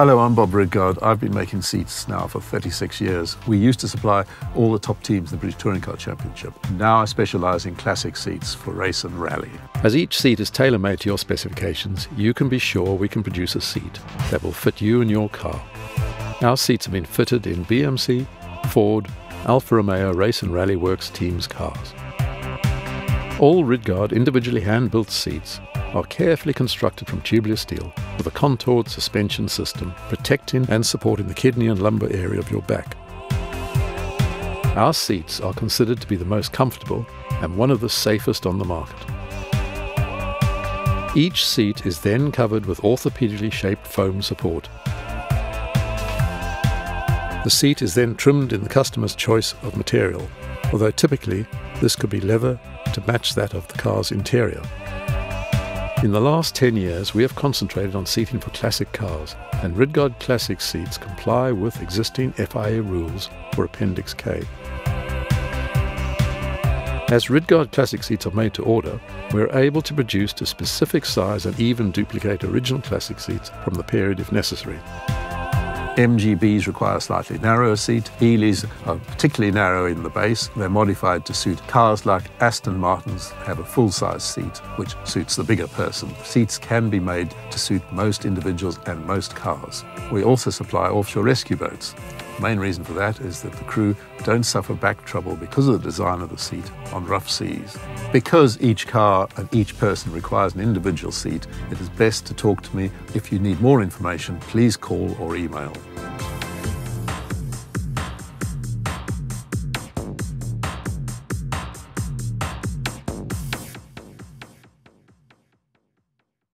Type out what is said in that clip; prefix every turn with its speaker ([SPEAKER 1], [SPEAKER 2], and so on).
[SPEAKER 1] Hello, I'm Bob Ridgard. I've been making seats now for 36 years. We used to supply all the top teams in the British Touring Car Championship. Now I specialise in classic seats for race and rally.
[SPEAKER 2] As each seat is tailor-made to your specifications, you can be sure we can produce a seat that will fit you and your car. Our seats have been fitted in BMC, Ford, Alfa Romeo Race and Rally Works teams cars. All Ridgard individually hand-built seats are carefully constructed from tubular steel with a contoured suspension system protecting and supporting the kidney and lumbar area of your back. Our seats are considered to be the most comfortable and one of the safest on the market. Each seat is then covered with orthopedically shaped foam support. The seat is then trimmed in the customer's choice of material, although typically this could be leather to match that of the car's interior. In the last 10 years, we have concentrated on seating for classic cars, and Ridgard Classic seats comply with existing FIA rules for Appendix K. As Ridgard Classic seats are made to order, we are able to produce to specific size and even duplicate original Classic seats from the period if necessary.
[SPEAKER 1] MGBs require a slightly narrower seat. Healeys are particularly narrow in the base. They're modified to suit cars like Aston Martins have a full-size seat, which suits the bigger person. Seats can be made to suit most individuals and most cars. We also supply offshore rescue boats. The main reason for that is that the crew don't suffer back trouble because of the design of the seat on rough seas. Because each car and each person requires an individual seat, it is best to talk to me. If you need more information, please call or email.